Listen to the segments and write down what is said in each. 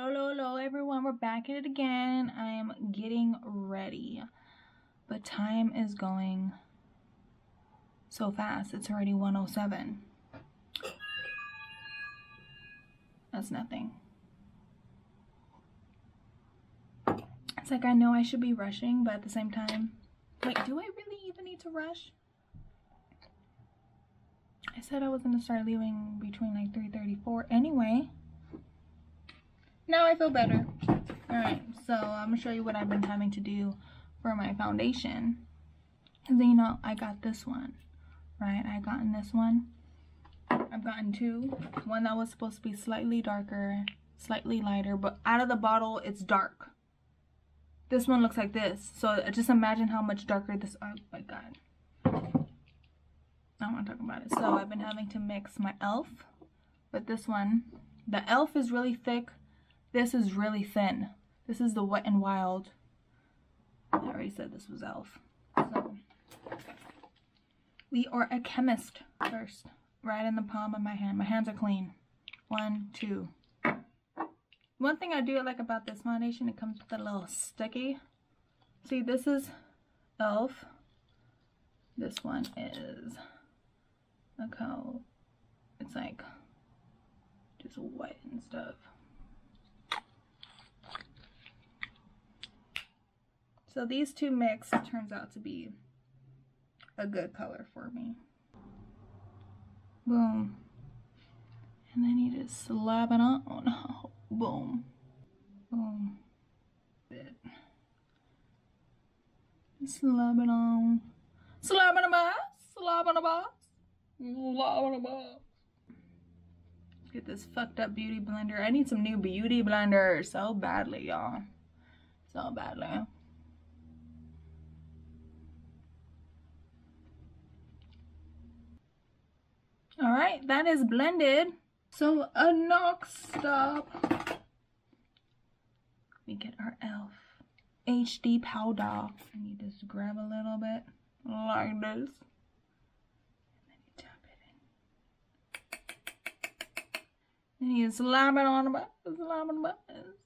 Hello, hello, everyone. We're back at it again. I am getting ready, but time is going so fast. It's already 107. That's nothing. It's like I know I should be rushing, but at the same time, wait, do I really even need to rush? I said I was gonna start leaving between like 3.34 anyway. Now I feel better. Alright, so I'm gonna show you what I've been having to do for my foundation. Cause then you know, I got this one, right? I gotten this one. I've gotten two. One that was supposed to be slightly darker, slightly lighter, but out of the bottle, it's dark. This one looks like this. So uh, just imagine how much darker this, oh my God. I don't want to talk about it. So I've been having to mix my e.l.f. with this one. The e.l.f. is really thick. This is really thin. This is the Wet n Wild. I already said this was e.l.f. So we are a chemist first. Right in the palm of my hand. My hands are clean. One, two. One thing I do like about this foundation, it comes with a little sticky. See, this is e.l.f. This one is Look how it's like just white and stuff. So these two mix turns out to be a good color for me. Boom. And then you just slap it on. Boom. Boom. Bit. Slap it on. Slap it on my slap it on my Let's get this fucked up beauty blender. I need some new beauty blender so badly, y'all. So badly. All right, that is blended. So a knock stop. We get our e.l.f. HD powder. And you just grab a little bit like this. And you tap it in. And you slam it on the on the buttons.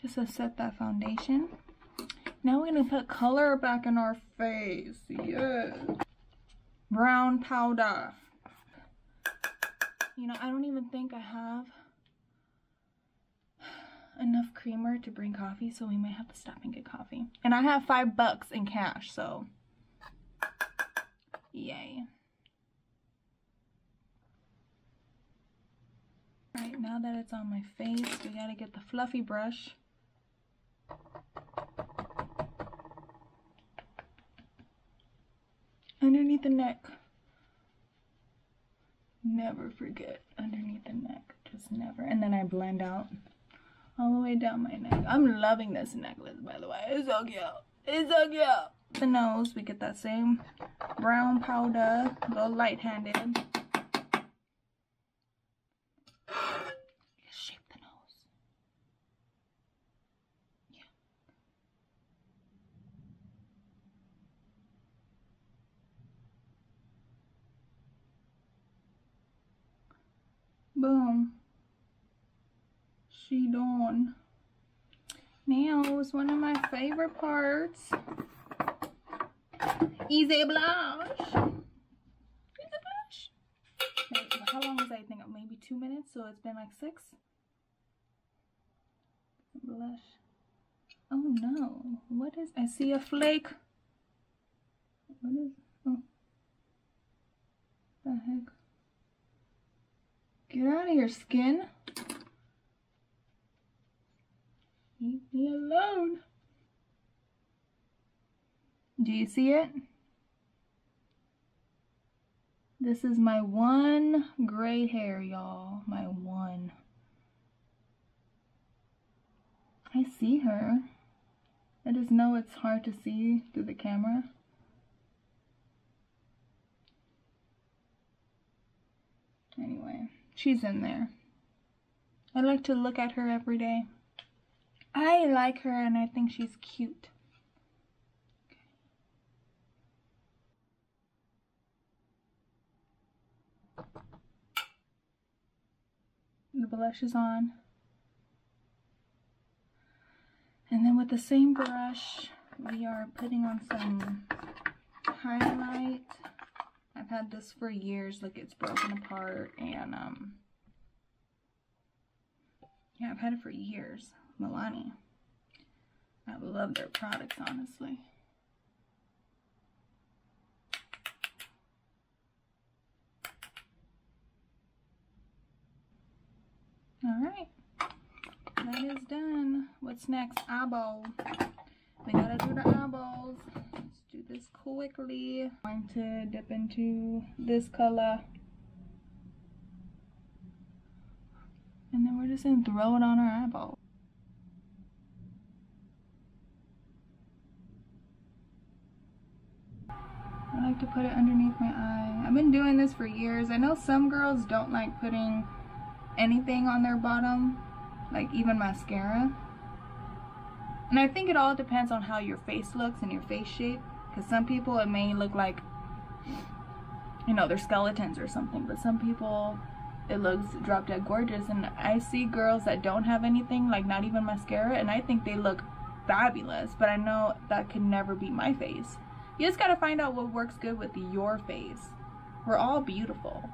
Just to set that foundation. Now we're gonna put color back in our face. Yes. Brown powder. You know, I don't even think I have enough creamer to bring coffee, so we might have to stop and get coffee. And I have five bucks in cash, so yay. Alright, now that it's on my face, we gotta get the fluffy brush. Underneath the neck. Never forget underneath the neck. Just never. And then I blend out all the way down my neck. I'm loving this necklace, by the way. It's so cute. It's so cute. The nose, we get that same brown powder, little light-handed. Boom. She done. Is one of my favorite parts. Easy blush. How long was I thinking? Maybe two minutes, so it's been like six. Blush. Oh no. What is I see a flake. What is oh the heck? Get out of here, skin. Leave me alone. Do you see it? This is my one gray hair, y'all. My one. I see her. I just know it's hard to see through the camera. Anyway. She's in there. I like to look at her every day. I like her and I think she's cute. The blush is on. And then with the same brush, we are putting on some highlight. I've had this for years, like it's broken apart and um yeah, I've had it for years. Milani. I love their products, honestly. Alright. That is done. What's next? Eyeball. We gotta do the eyeballs. Let's do this quickly. I'm going to dip into this color. And then we're just gonna throw it on our eyeball. I like to put it underneath my eye. I've been doing this for years. I know some girls don't like putting anything on their bottom, like even mascara. And I think it all depends on how your face looks and your face shape. Because some people it may look like, you know, they're skeletons or something. But some people it looks drop dead gorgeous. And I see girls that don't have anything, like not even mascara. And I think they look fabulous. But I know that could never be my face. You just gotta find out what works good with your face. We're all beautiful.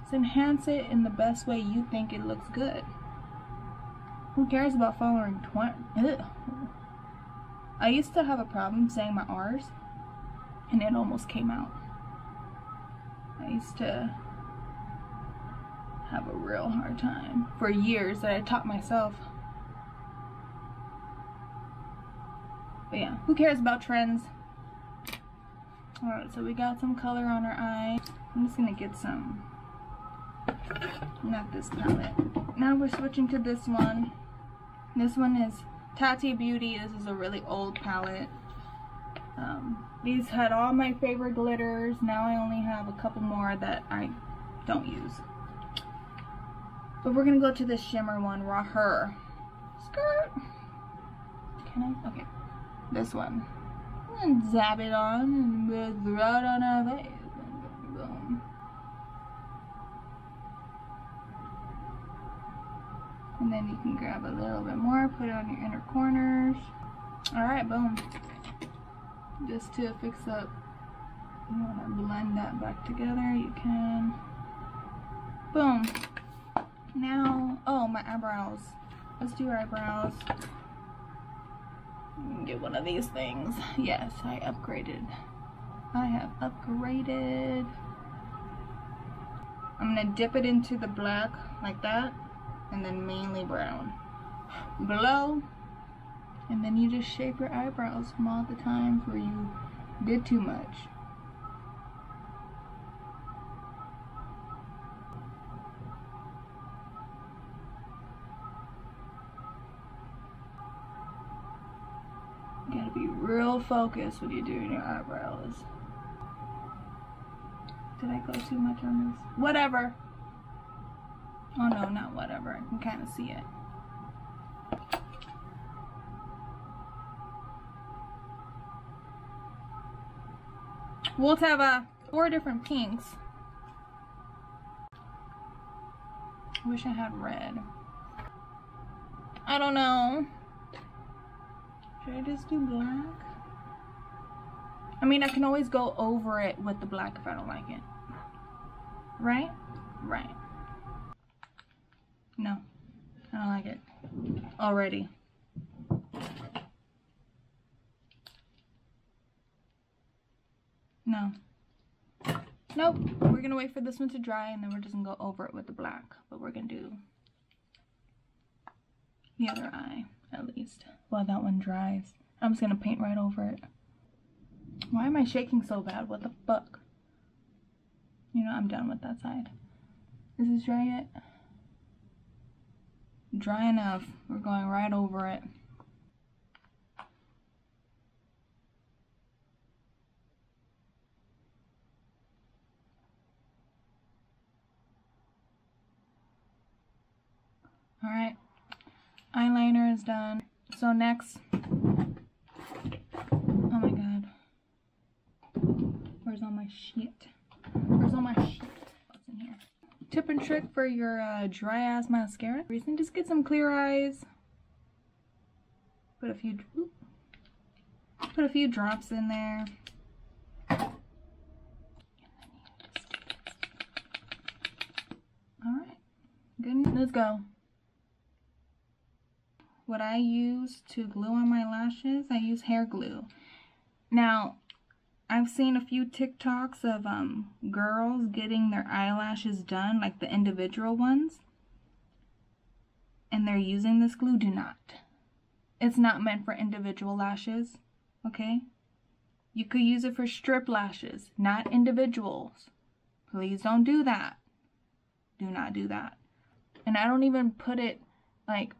Just enhance it in the best way you think it looks good. Who cares about following 20? Ugh. I used to have a problem saying my R's, and it almost came out. I used to have a real hard time for years that I taught myself. But yeah, who cares about trends? Alright, so we got some color on our eye. I'm just gonna get some, not this palette. Now we're switching to this one. This one is Tati Beauty. This is a really old palette. Um, these had all my favorite glitters. Now I only have a couple more that I don't use. But we're to go to the shimmer one, Raw Her. Skirt. Can I? Okay. This one. And zap it on and throw it on our face. And then you can grab a little bit more, put it on your inner corners. Alright, boom. Just to fix up, you want to blend that back together, you can. Boom. Now, oh, my eyebrows. Let's do eyebrows. Get one of these things. Yes, I upgraded. I have upgraded. I'm gonna dip it into the black like that and then mainly brown below and then you just shape your eyebrows from all the times where you did too much you gotta be real focused when you're doing your eyebrows did I go too much on this? Whatever. Oh no, not whatever. I can kind of see it. We'll have uh, four different pinks. Wish I had red. I don't know. Should I just do black? I mean, I can always go over it with the black if I don't like it. Right? Right. No, I don't like it already. No. Nope. We're gonna wait for this one to dry and then we're just gonna go over it with the black. But we're gonna do the other eye at least while that one dries. I'm just gonna paint right over it. Why am I shaking so bad? What the fuck? You know, I'm done with that side. Is this dry yet? dry enough. We're going right over it. Alright, eyeliner is done. So next, oh my god, where's all my shit? Where's all my shit? What's in here? tip and trick for your uh, dry ass mascara. Reason, just get some clear eyes. Put a few, put a few drops in there. All right, good. Let's go. What I use to glue on my lashes, I use hair glue. Now, I've seen a few TikToks of um, girls getting their eyelashes done, like the individual ones, and they're using this glue. Do not. It's not meant for individual lashes, okay? You could use it for strip lashes, not individuals. Please don't do that. Do not do that. And I don't even put it, like,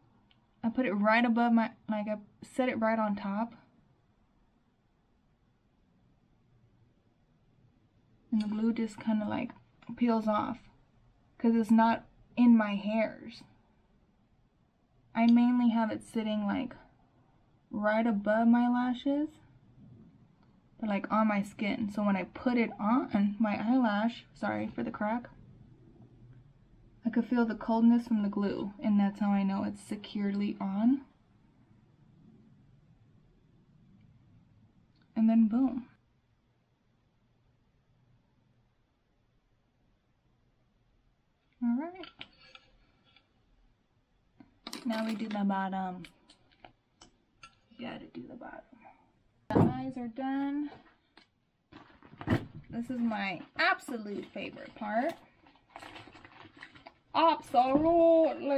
I put it right above my, like, I set it right on top. And the glue just kind of like peels off. Because it's not in my hairs. I mainly have it sitting like right above my lashes but like on my skin. So when I put it on my eyelash sorry for the crack I could feel the coldness from the glue and that's how I know it's securely on and then boom All right. Now we do the bottom. Gotta do the bottom. The eyes are done. This is my absolute favorite part. Absolutely.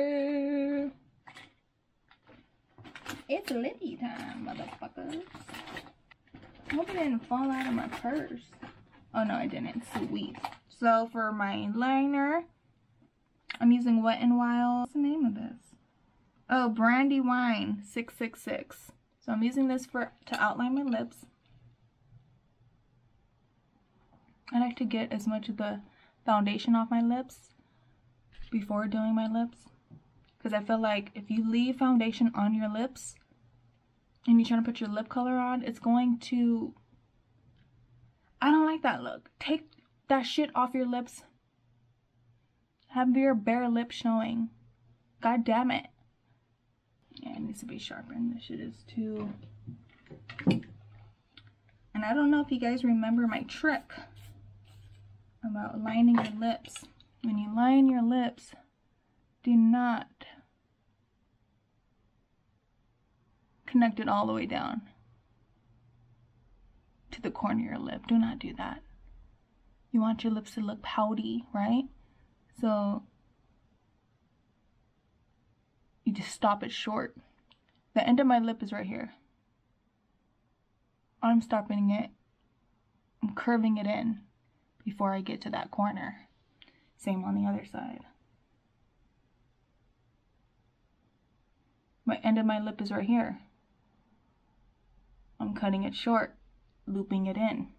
It's litty time, motherfuckers. I hope it didn't fall out of my purse. Oh no, I didn't. Sweet. So for my liner, I'm using Wet n Wild. What's the name of this? Oh, Brandywine 666. So I'm using this for to outline my lips. I like to get as much of the foundation off my lips before doing my lips. Because I feel like if you leave foundation on your lips and you're trying to put your lip color on, it's going to... I don't like that look. Take that shit off your lips have your bare lip showing. God damn it. Yeah, it needs to be sharpened. This shit is too... And I don't know if you guys remember my trick about lining your lips. When you line your lips, do not connect it all the way down to the corner of your lip. Do not do that. You want your lips to look pouty, right? So you just stop it short. The end of my lip is right here. I'm stopping it. I'm curving it in before I get to that corner. Same on the other side. My end of my lip is right here. I'm cutting it short, looping it in.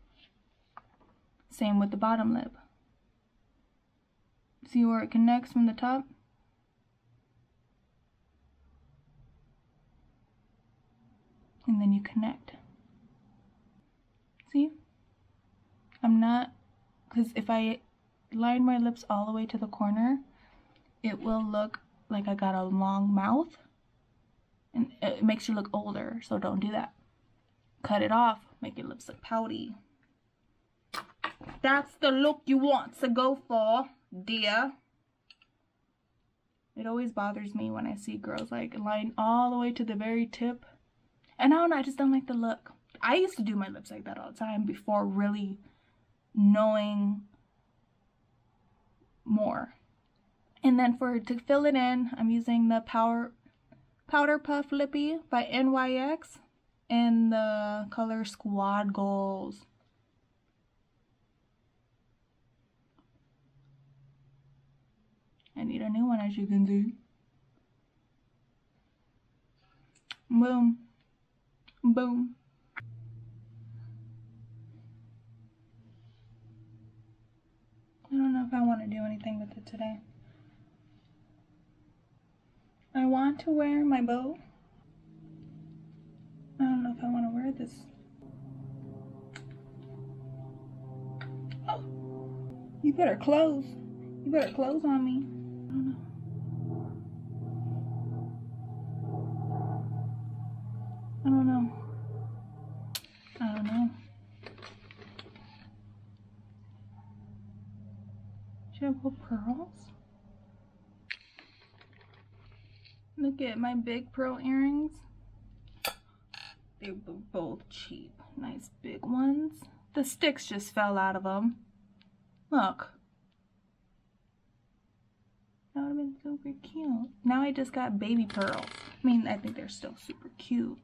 Same with the bottom lip. See where it connects from the top? And then you connect. See? I'm not, because if I line my lips all the way to the corner, it will look like I got a long mouth. And it makes you look older, so don't do that. Cut it off, make your lips look pouty. That's the look you want to go for dear. It always bothers me when I see girls like line all the way to the very tip. And I don't know, I just don't like the look. I used to do my lips like that all the time before really knowing more. And then for to fill it in, I'm using the Power Powder Puff Lippie by NYX in the color Squad Goals. I need a new one as you can see. Boom. Boom. I don't know if I want to do anything with it today. I want to wear my bow. I don't know if I want to wear this. Oh, you better close. You better close on me. I pearls? Look at my big pearl earrings. They're both cheap. Nice big ones. The sticks just fell out of them. Look. That would have been super cute. Now I just got baby pearls. I mean, I think they're still super cute.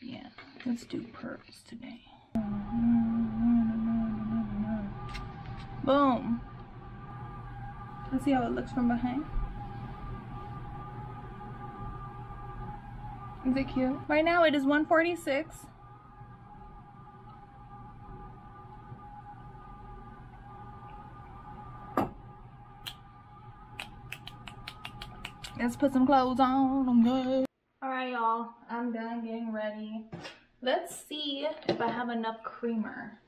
Yeah, let's do pearls today. Mm-hmm. Boom. Let's see how it looks from behind. Is it cute? Right now it is 146. Let's put some clothes on. I'm good. Alright, y'all. I'm done getting ready. Let's see if I have enough creamer.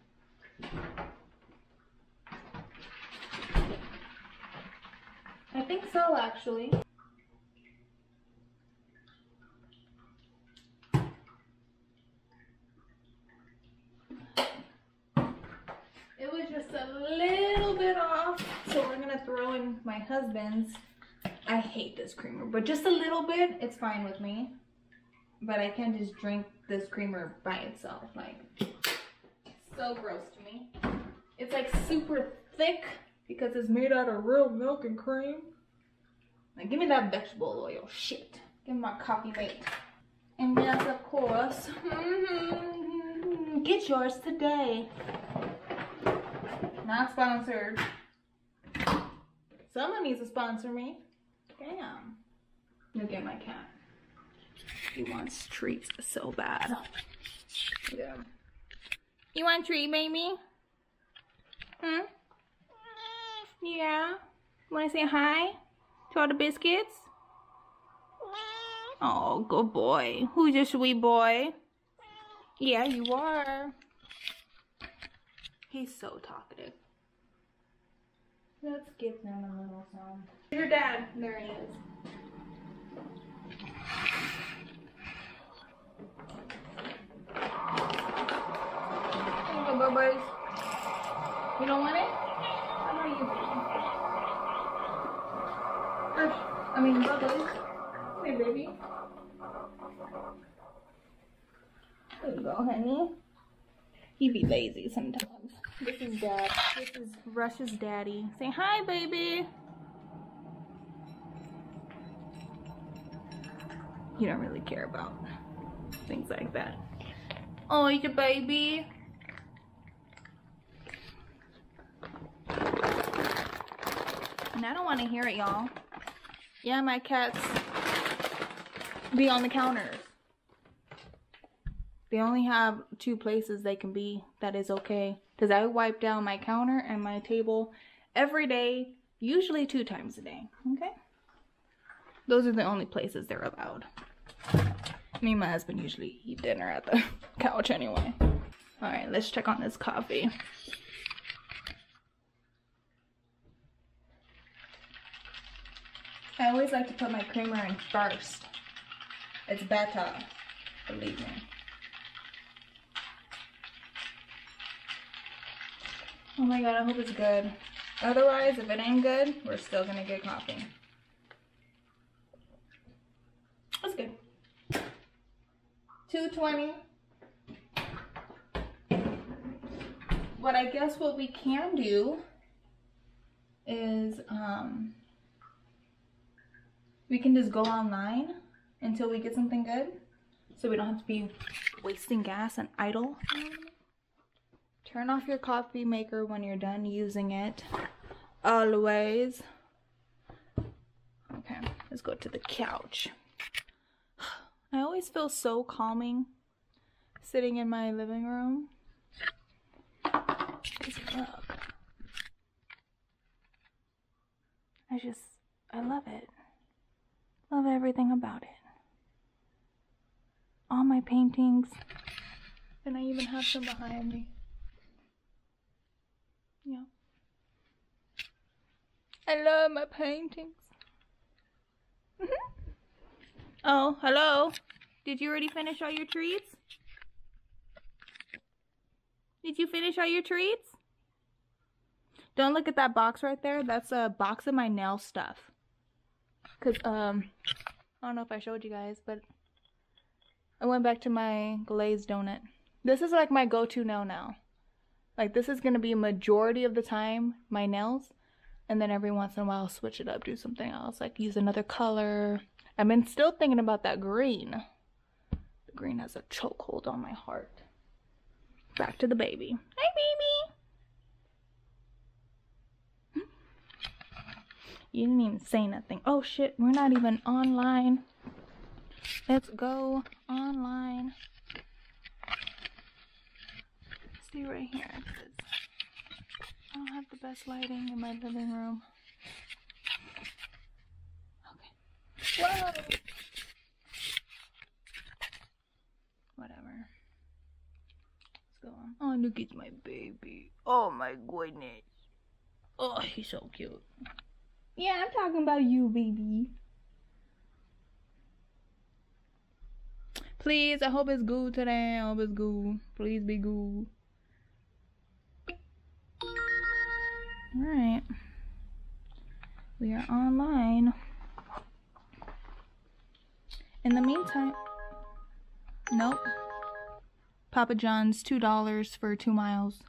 I think so, actually. It was just a little bit off, so we're gonna throw in my husband's. I hate this creamer, but just a little bit, it's fine with me. But I can't just drink this creamer by itself. Like, so gross to me. It's like super thick because it's made out of real milk and cream. Now give me that vegetable oil. Shit. Give me my coffee mate. And yes, of course, get yours today. Not sponsored. Someone needs to sponsor me. Damn. Look at my cat. He wants treats so bad. Yeah. You want a treat, baby? Hmm? Yeah? Want to say hi to all the biscuits? Oh, good boy. Who's your sweet boy? Yeah, you are. He's so talkative. Let's give them a little song. Your dad. There he is. Here you go, boys. You don't want it? How about you? Hush. I mean, bubbles. Come here, baby. There you go, honey. He be lazy sometimes. This is dad. This is Rush's daddy. Say hi, baby. You don't really care about things like that. Oh, you baby. And I don't want to hear it, y'all. Yeah, my cats be on the counters. They only have two places they can be that is okay. Because I wipe down my counter and my table every day, usually two times a day, okay? Those are the only places they're allowed. Me and my husband usually eat dinner at the couch anyway. Alright, let's check on this coffee. I always like to put my creamer in first. It's better, believe me. Oh my god, I hope it's good. Otherwise, if it ain't good, we're still gonna get coffee. That's good. 220. What I guess what we can do is um, we can just go online until we get something good. So we don't have to be wasting gas and idle. Turn off your coffee maker when you're done using it. Always. Okay, let's go to the couch. I always feel so calming sitting in my living room. I just, I love it. Love everything about it. All my paintings. And I even have some behind me. Yeah. I love my paintings. Mm-hmm. oh, hello. Did you already finish all your treats? Did you finish all your treats? Don't look at that box right there. That's a box of my nail stuff. Cause um, I don't know if I showed you guys, but I went back to my glazed donut. This is like my go-to nail now. Like this is gonna be a majority of the time my nails, and then every once in a while I'll switch it up, do something else, like use another color. I've been still thinking about that green. The green has a chokehold on my heart. Back to the baby. Hi, baby. You didn't even say nothing. Oh shit, we're not even online. Let's go online. Stay right here I don't have the best lighting in my living room. Okay. Whoa! Whatever. Let's go on. Oh, Nuki's my baby. Oh my goodness. Oh, he's so cute. Yeah, I'm talking about you, baby. Please, I hope it's good today. I hope it's good. Please be good. Alright. We are online. In the meantime, nope. Papa John's $2 for two miles.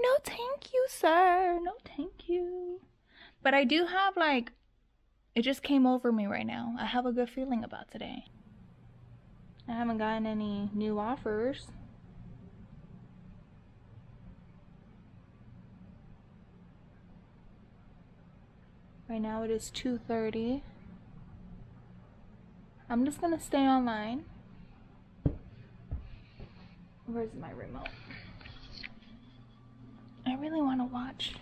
No, thank you, sir. No, thank you. But I do have like, it just came over me right now. I have a good feeling about today. I haven't gotten any new offers. Right now it is 2.30. I'm just gonna stay online. Where's my remote? I really want to watch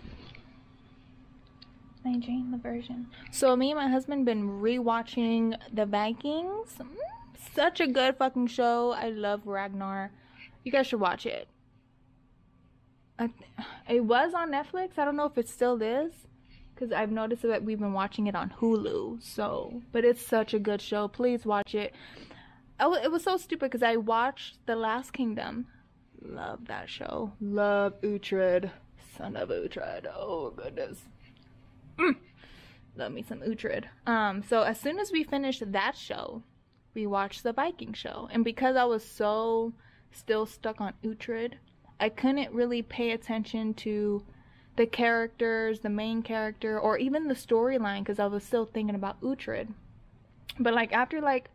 my Jane the Virgin. So me and my husband been rewatching The Vikings. Mm, such a good fucking show. I love Ragnar. You guys should watch it. it was on Netflix. I don't know if it still is because I've noticed that we've been watching it on Hulu. So, but it's such a good show. Please watch it. Oh, it was so stupid because I watched The Last Kingdom. Love that show. Love Uhtred. Son of Uhtred. Oh goodness. Mm. Love me some Uhtred. Um, so as soon as we finished that show, we watched the Viking show, and because I was so still stuck on Uhtred, I couldn't really pay attention to the characters, the main character, or even the storyline because I was still thinking about Uhtred. But like after like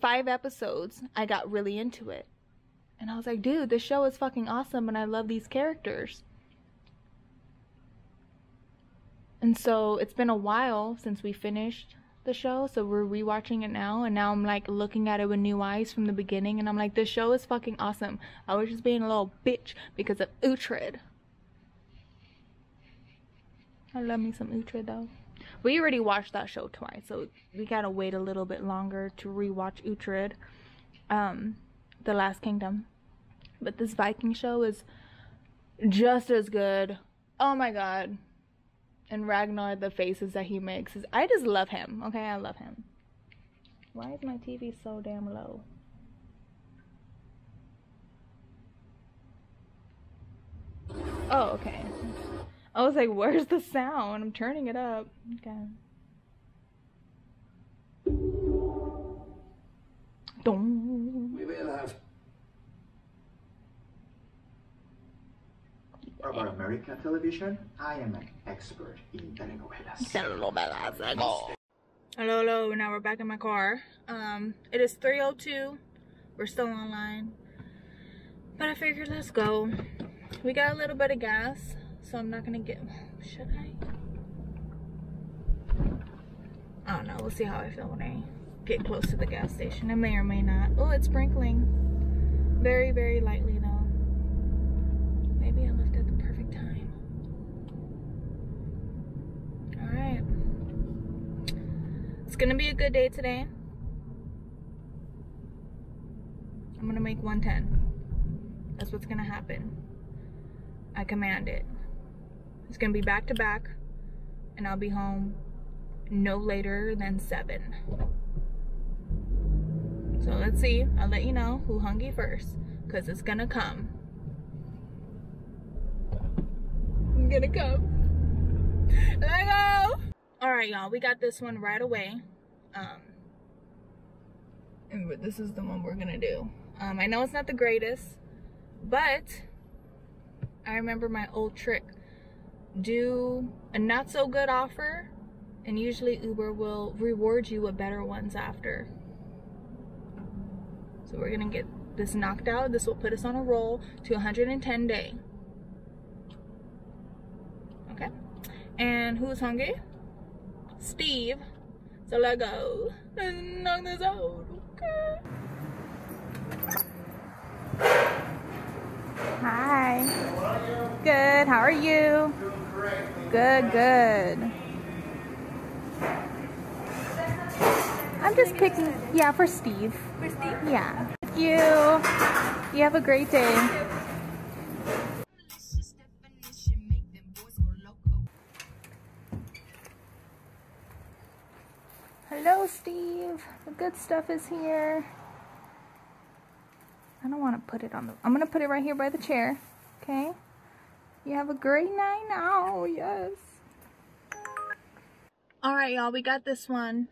five episodes, I got really into it. And I was like, dude, this show is fucking awesome and I love these characters. And so it's been a while since we finished the show, so we're rewatching it now, and now I'm like looking at it with new eyes from the beginning, and I'm like, this show is fucking awesome. I was just being a little bitch because of Uhtred. I love me some Uhtred though. We already watched that show twice, so we gotta wait a little bit longer to rewatch Uhtred, um, The Last Kingdom. But this Viking show is just as good. Oh my god. And Ragnar, the faces that he makes is I just love him. Okay, I love him. Why is my TV so damn low? Oh, okay. I was like, where's the sound? I'm turning it up. Okay. We will have. About American television, I am an expert in telenovelas. Telenovelas. Hello, hello. Now we're back in my car. Um, it is 3:02. We're still online, but I figured let's go. We got a little bit of gas so I'm not gonna get, should I? I don't know, we'll see how I feel when I get close to the gas station. I may or may not. Oh, it's sprinkling. Very, very lightly though. Maybe I left at the perfect time. All right. It's gonna be a good day today. I'm gonna make 110. That's what's gonna happen. I command it. It's gonna be back to back and I'll be home no later than seven. So let's see, I'll let you know who hungry first because it's gonna come. I'm gonna come. Let go. All right, y'all. We got this one right away. Um, and this is the one we're gonna do. Um, I know it's not the greatest, but I remember my old trick. Do a not so good offer, and usually Uber will reward you with better ones after. So we're gonna get this knocked out. This will put us on a roll to 110 day. Okay. And who's hungry? Steve. So let go. Let's knock this out. Okay. Hi. Good. How are you? Good, good. I'm just picking, yeah, for Steve. For Steve? Yeah. Thank you. You have a great day. Stuff is here. I don't want to put it on the... I'm going to put it right here by the chair. Okay? You have a great night now. Yes. Alright, y'all. We got this one.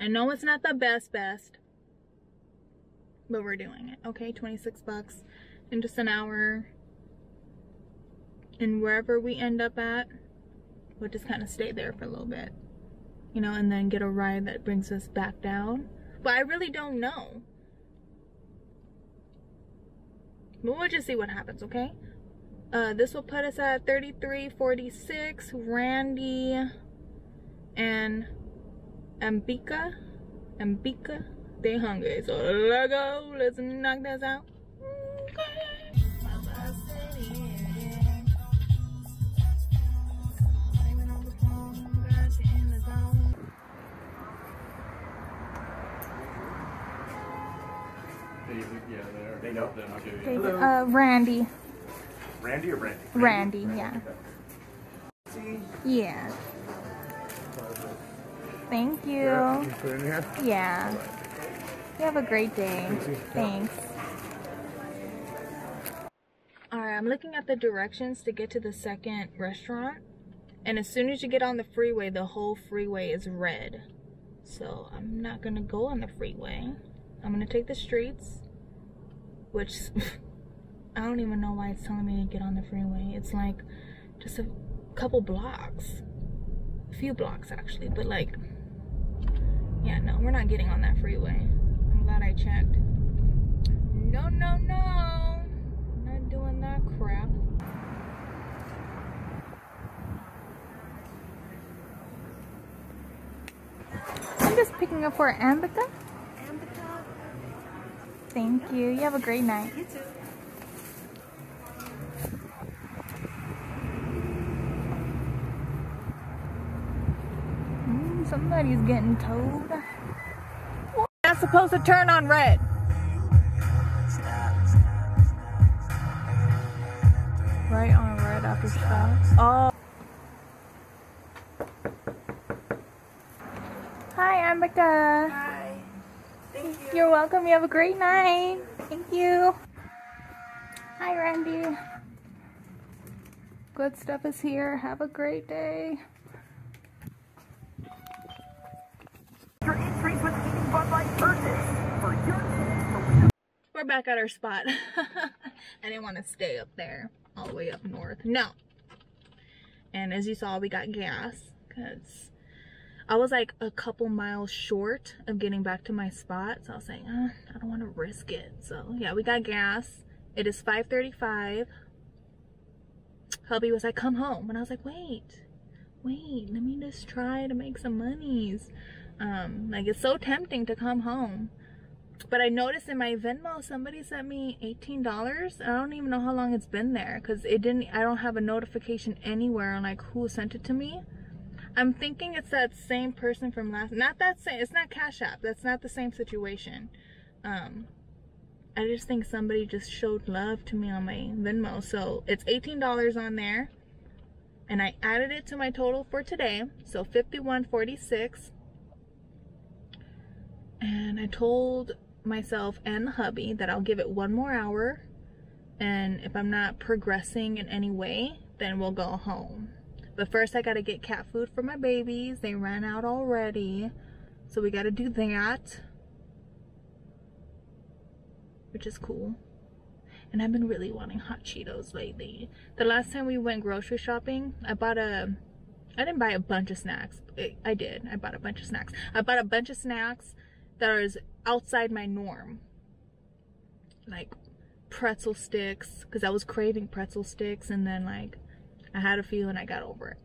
I know it's not the best best. But we're doing it. Okay? 26 bucks in just an hour. And wherever we end up at, we'll just kind of stay there for a little bit you know, and then get a ride that brings us back down. But I really don't know. But we'll just see what happens, okay? Uh, this will put us at 33.46. Randy and Ambika, Ambika, they hungry. So let's go. Let's knock this out. Yeah, they're. They know. Them too. Okay, uh, Randy. Randy or Randy? Randy, yeah. Yeah. Thank you. Put in here. Yeah. You have a great day. Thanks. Alright, I'm looking at the directions to get to the second restaurant. And as soon as you get on the freeway, the whole freeway is red. So I'm not gonna go on the freeway. I'm gonna take the streets. Which I don't even know why it's telling me to get on the freeway. It's like just a couple blocks. A few blocks actually, but like yeah, no, we're not getting on that freeway. I'm glad I checked. No, no, no. I'm not doing that crap. I'm just picking up for Ambika. Thank you. You have a great night. You too. Mm, somebody's getting towed. Not supposed to turn on red. Right on red after stop. Oh. Hi, Ambika. Hi. You're welcome. You have a great night. Thank you. Hi, Randy. Good stuff is here. Have a great day. We're back at our spot. I didn't want to stay up there, all the way up north. No. And as you saw, we got gas because I was like a couple miles short of getting back to my spot. So I was like, uh, I don't want to risk it. So yeah, we got gas. It is 5:35. Hubby was like, come home. And I was like, wait, wait, let me just try to make some monies. Um, like it's so tempting to come home. But I noticed in my Venmo, somebody sent me $18. I don't even know how long it's been there because it didn't, I don't have a notification anywhere on like who sent it to me. I'm thinking it's that same person from last, not that same, it's not Cash App. That's not the same situation. Um, I just think somebody just showed love to me on my Venmo. So it's $18 on there. And I added it to my total for today. So 51.46. And I told myself and the hubby that I'll give it one more hour. And if I'm not progressing in any way, then we'll go home. But first I gotta get cat food for my babies. They ran out already. So we gotta do that. Which is cool. And I've been really wanting hot Cheetos lately. The last time we went grocery shopping, I bought a I didn't buy a bunch of snacks. I did. I bought a bunch of snacks. I bought a bunch of snacks that are outside my norm. Like pretzel sticks, because I was craving pretzel sticks, and then like I had a few and I got over it.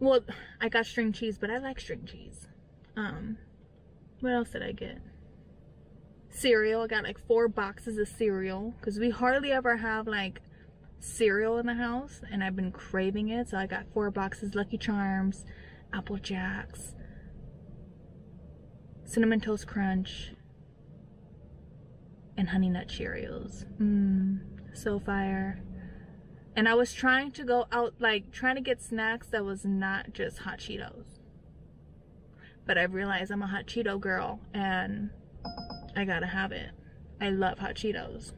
Well, I got string cheese, but I like string cheese. Um, what else did I get? Cereal. I got like four boxes of cereal because we hardly ever have like cereal in the house and I've been craving it. So I got four boxes Lucky Charms, Apple Jacks, Cinnamon Toast Crunch, and Honey Nut Cheerios. Mmm, so fire. And I was trying to go out, like trying to get snacks that was not just hot Cheetos. But I realized I'm a hot Cheeto girl and I gotta have it. I love hot Cheetos.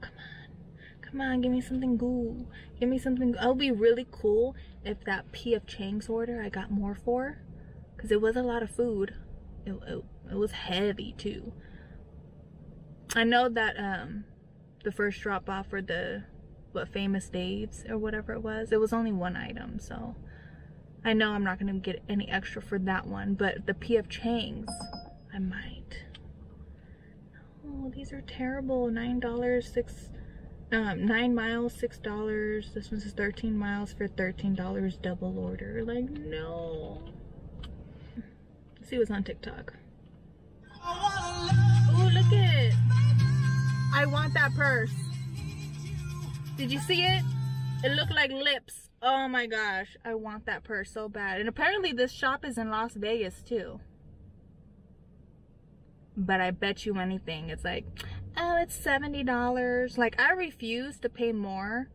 Come on, come on give me something cool. Give me something. It'll be really cool if that P.F. Chang's order I got more for. Because it was a lot of food. It, it, it was heavy too. I know that um, the first drop off for the, what, Famous Dave's or whatever it was, it was only one item. So I know I'm not going to get any extra for that one. But the P.F. Chang's, I might. Oh, these are terrible. $9, 6 um, nine miles, six dollars. This one says 13 miles for $13 double order. Like, no. Let's see what's on TikTok. I want that purse. Did you see it? It looked like lips. Oh my gosh. I want that purse so bad. And apparently this shop is in Las Vegas too. But I bet you anything. It's like, oh, it's $70. Like, I refuse to pay more.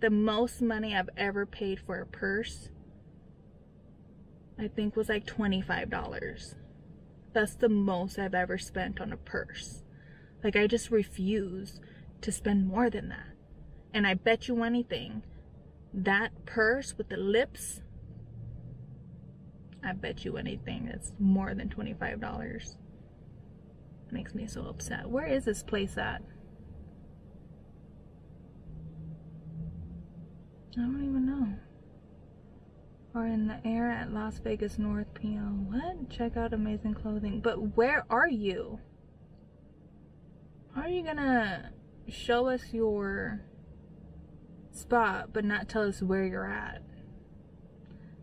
The most money I've ever paid for a purse, I think was like $25. That's the most I've ever spent on a purse. Like, I just refuse to spend more than that. And I bet you anything, that purse with the lips, I bet you anything that's more than $25 makes me so upset. Where is this place at? I don't even know. Or in the air at Las Vegas North PO. What? Check out amazing clothing. But where are you? Are you gonna show us your spot but not tell us where you're at?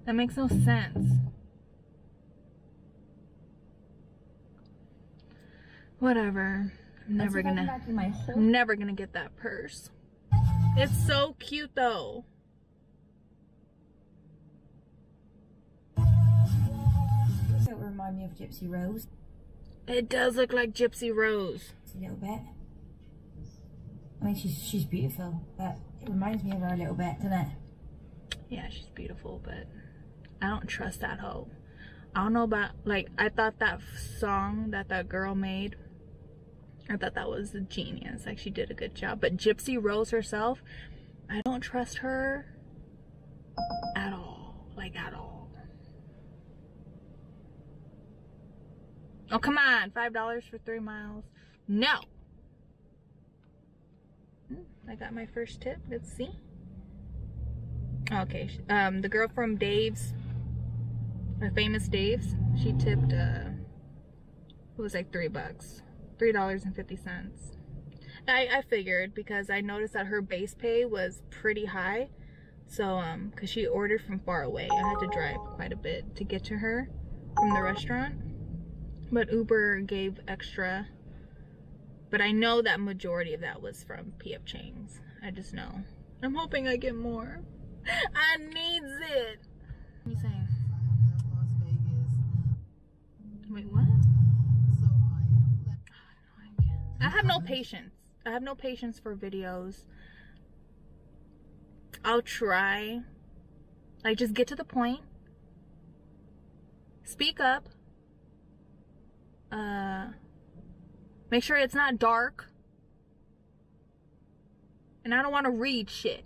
That makes no sense. Whatever. I'm never gonna I'm never gonna get that purse. It's so cute though. Remind me of Gypsy Rose. It does look like Gypsy Rose. a little bit. I mean, she's she's beautiful, but it reminds me of her a little bit, doesn't it? Yeah, she's beautiful, but I don't trust that hoe. I don't know about, like, I thought that song that that girl made I thought that was genius. Like she did a good job. But Gypsy Rose herself, I don't trust her at all. Like at all. Oh, come on. $5 for three miles. No. Hmm, I got my first tip. Let's see. Okay. Um, the girl from Dave's, famous Dave's, she tipped, uh, it was like three bucks. $3.50. I, I figured because I noticed that her base pay was pretty high. So, um, cause she ordered from far away. I had to drive quite a bit to get to her from the restaurant. But Uber gave extra. But I know that majority of that was from PF Chang's. I just know. I'm hoping I get more. I needs it. What are you saying? Wait, what? I have no patience. I have no patience for videos. I'll try. Like, just get to the point. Speak up. Uh, make sure it's not dark. And I don't want to read shit.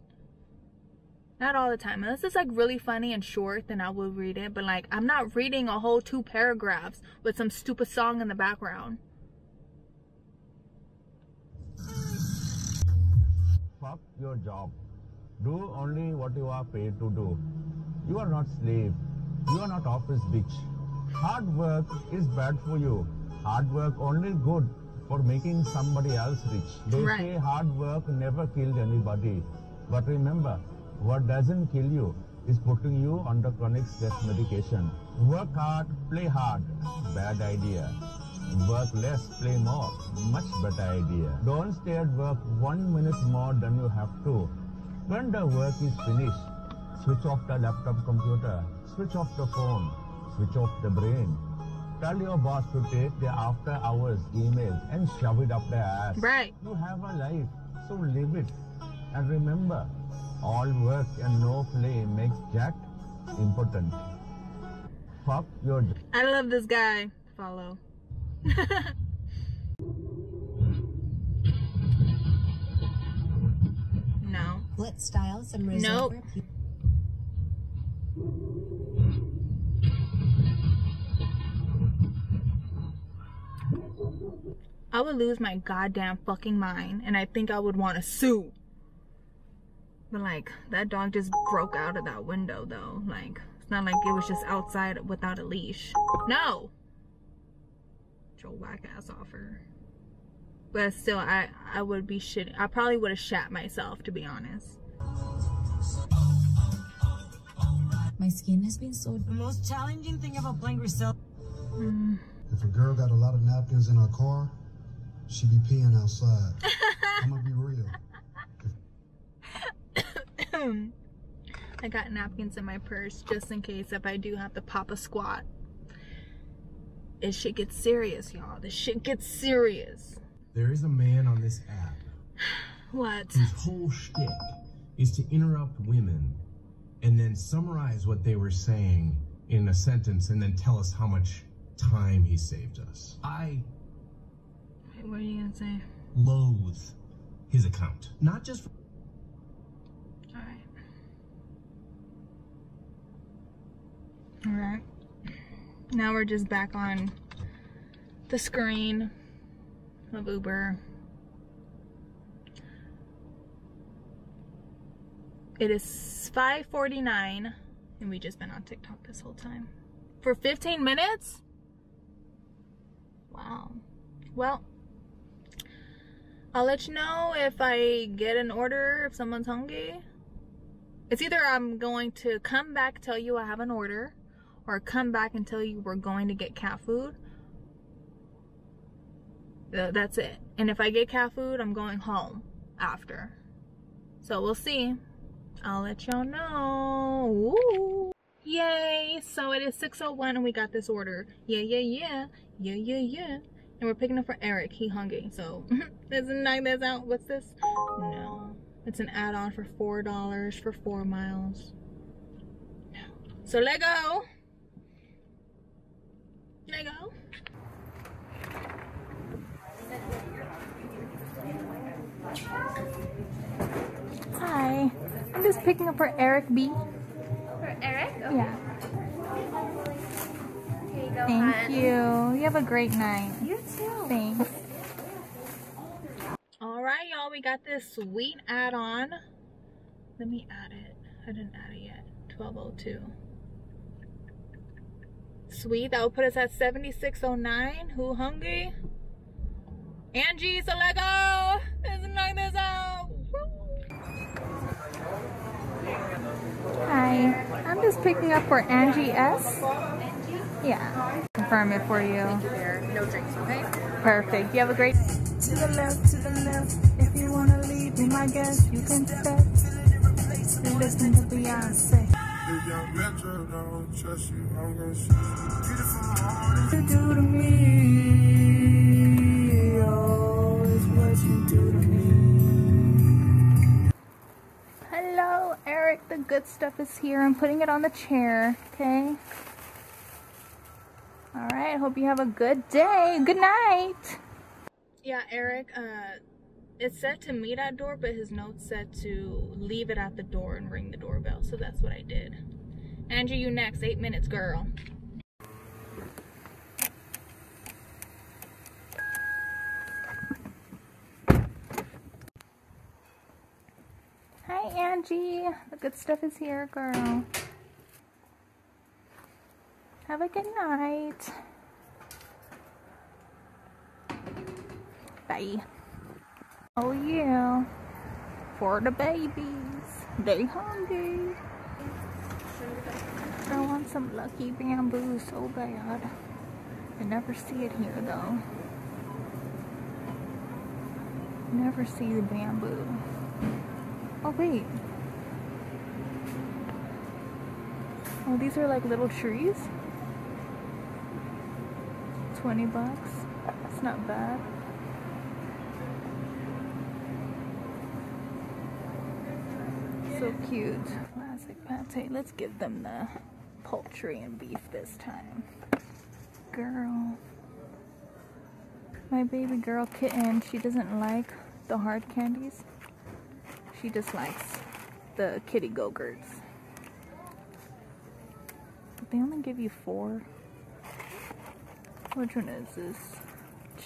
Not all the time. Unless it's like really funny and short, then I will read it. But like, I'm not reading a whole two paragraphs with some stupid song in the background. Fuck your job. Do only what you are paid to do. You are not slave. You are not office bitch. Hard work is bad for you. Hard work only good for making somebody else rich. They Right. say hard work never killed anybody. But remember, what doesn't kill you is putting you under chronic stress medication. Work hard, play hard. Bad idea. Work less, play more. Much better idea. Don't stay at work one minute more than you have to. When the work is finished, switch off the laptop computer, switch off the phone, switch off the brain. Tell your boss to take the after hours emails and shove it up their ass. Right. You have a life, so live it. And remember, all work and no play makes Jack important. Fuck your job. I love this guy. Follow. no. Split style, some Rose Nope. I would lose my goddamn fucking mind and I think I would want to sue. But like, that dog just broke out of that window though. Like, it's not like it was just outside without a leash. No! Joe whack ass off her. But still, I, I would be shitting. I probably would have shat myself, to be honest. My skin has been so. The most challenging thing about playing Grisel. Mm. If a girl got a lot of napkins in her car, she be peeing outside. I'm gonna be real. I got napkins in my purse just in case if I do have to pop a squat. It shit gets serious, y'all. This shit gets serious. There is a man on this app What? His whole shtick is to interrupt women and then summarize what they were saying in a sentence and then tell us how much time he saved us. I what are you gonna say? loathe his account. Not just Alright. Alright. Now we're just back on the screen of Uber. It is 5:49 and we just been on TikTok this whole time. For 15 minutes? Wow. Well, I'll let you know if I get an order, if someone's hungry. It's either I'm going to come back, tell you I have an order, or come back and tell you we're going to get cat food. That's it. And if I get cat food, I'm going home after. So we'll see. I'll let y'all know. Woo. Yay! So it is 6.01 and we got this order. Yeah, yeah, yeah. Yeah, yeah, yeah. And we're picking up for Eric. He hungry. So there's a night that's out. What's this? No. It's an add-on for four dollars for four miles. No. So let go. Let go. Hi. I'm just picking up for Eric B. For Eric? Okay. Yeah. Here you go, Thank hon. you. You have a great night. You too. Thanks. All right, y'all. We got this sweet add-on. Let me add it. I didn't add it yet. 1202. Sweet. That will put us at 7609. Who hungry? Angie, so let go. Let's knock this out. Hi. I'm just picking up for Angie S. Yeah. Confirm it for you. No drinks, okay? Perfect. You have a great. To the left, to the left. If you wanna leave, be my guest. You can step. Listen to Beyonce. If young Metro don't trust you, I'm gonna shoot you. Beautiful heart You do to me, oh, is what you do to me. Hello, Eric. The good stuff is here. I'm putting it on the chair. Okay. All right. Hope you have a good day. Good night. Yeah, Eric. Uh, it's set to meet at door, but his note said to leave it at the door and ring the doorbell. So that's what I did. Angie, you next. Eight minutes, girl. Hi, Angie. The good stuff is here, girl. Have a good night. Bye. Oh yeah. For the babies. They hungry. I want some lucky bamboo so bad. I never see it here though. Never see the bamboo. Oh wait. Oh, these are like little trees. 20 bucks. It's not bad. So cute. Classic pate. Let's give them the poultry and beef this time. Girl. My baby girl kitten, she doesn't like the hard candies. She just likes the kitty go-gurts. They only give you four. Which one is this?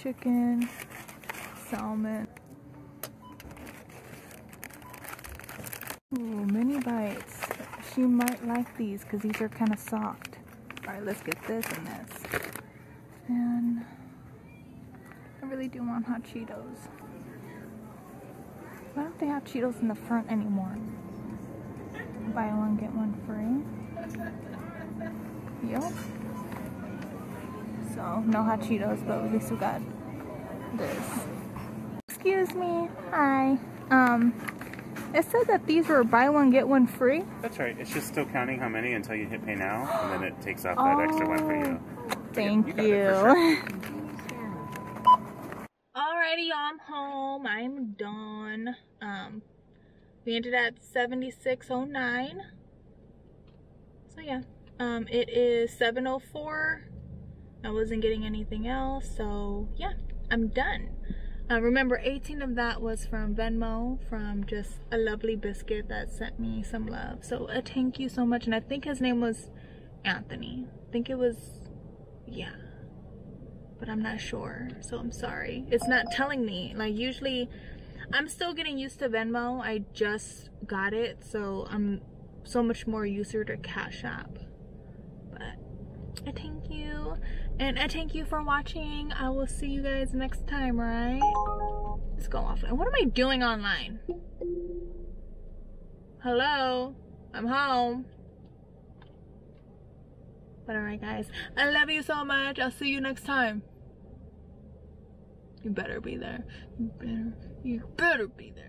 Chicken, salmon. Ooh, mini bites. She might like these because these are kind of soft. Alright, let's get this and this. And I really do want hot Cheetos. Why don't they have Cheetos in the front anymore? Buy one, get one free. Yup. So, no hot Cheetos, but at least we got this. Excuse me. Hi. Um, it said that these were buy one, get one free. That's right. It's just still counting how many until you hit pay now, and then it takes off that extra one for you. Thank you got it you. Alrighty, I'm home. I'm done. Um, we ended at 7609. So yeah, um, it is 704. I wasn't getting anything else, so yeah, I'm done. Uh, remember, 18 of that was from Venmo, from just a lovely biscuit that sent me some love. So a thank you so much, and I think his name was Anthony. I think it was, yeah, but I'm not sure, so I'm sorry. It's not telling me. Like usually, I'm still getting used to Venmo. I just got it, so I'm so much more user to Cash App. I thank you. And I thank you for watching. I will see you guys next time, right? Let's go offline. What am I doing online? Hello? I'm home. But alright guys, I love you so much. I'll see you next time. You better be there. You better, you better be there.